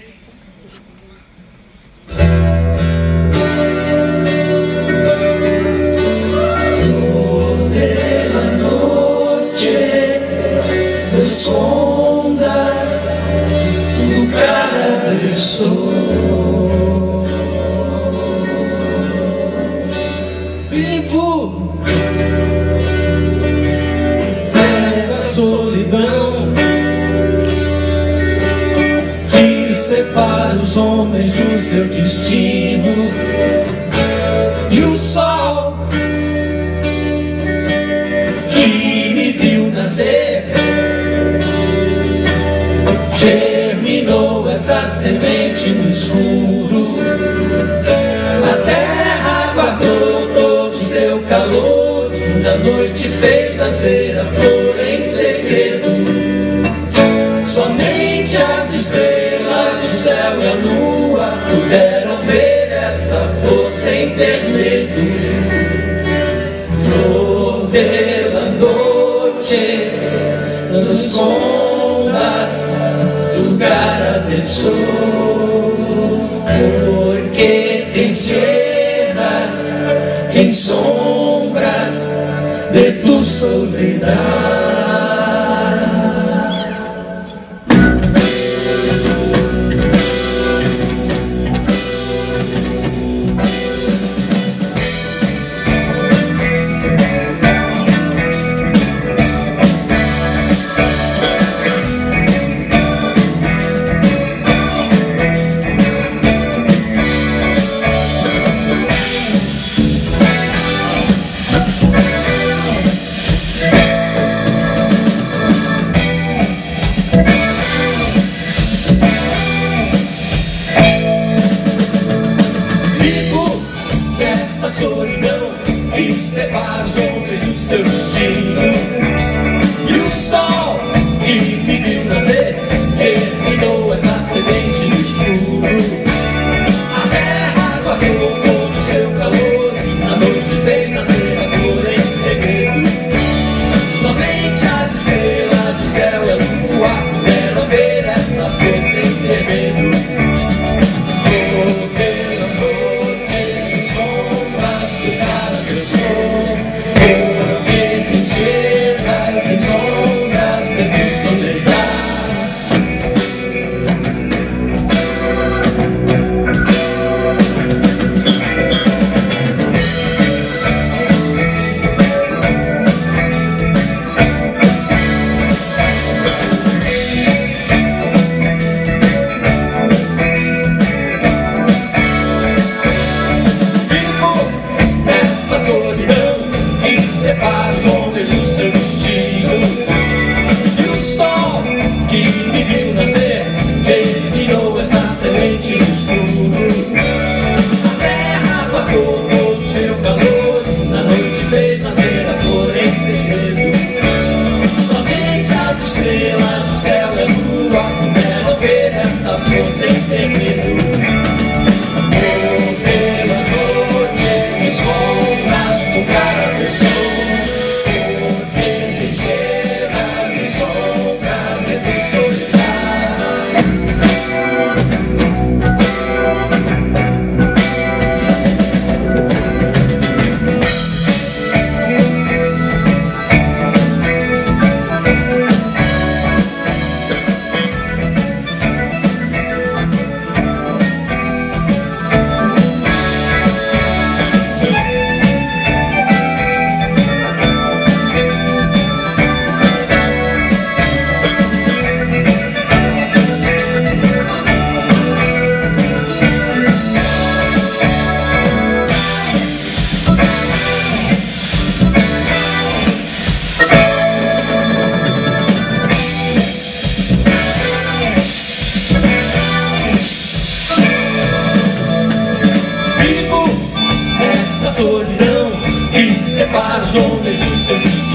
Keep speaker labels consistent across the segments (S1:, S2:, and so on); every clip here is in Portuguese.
S1: things. Seu destino. E o sol que me viu nascer germinou essa semente no tus sombras, tu cara del sol, porque te encierras en sombras de tu soledad.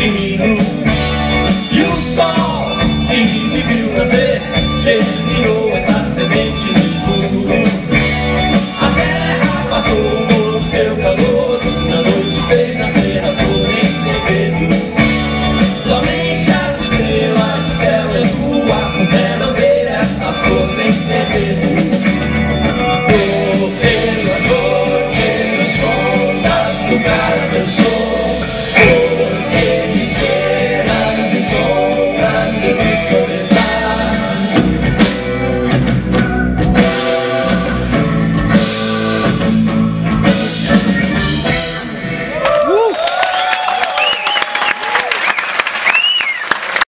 S1: destino E o sol que me viu nascer Germinou essa semente no escuro. A terra matou com seu calor Na noite fez nascer a flor em segredo. Somente as estrelas do céu recuam Puderam ver essa flor sem segredo Vou pela noite nos contas do cara